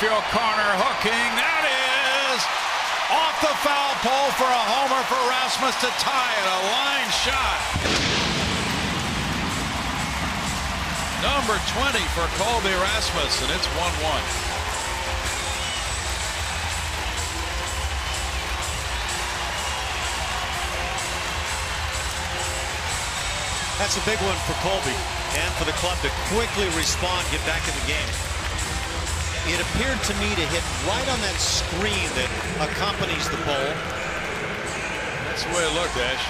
field corner, hooking. That is off the foul pole for a homer for Rasmus to tie it. A line shot. Number 20 for Colby Rasmus, and it's 1-1. That's a big one for Colby and for the club to quickly respond, get back in the game. It appeared to me to hit right on that screen that accompanies the bowl. That's the way it looked, Ash.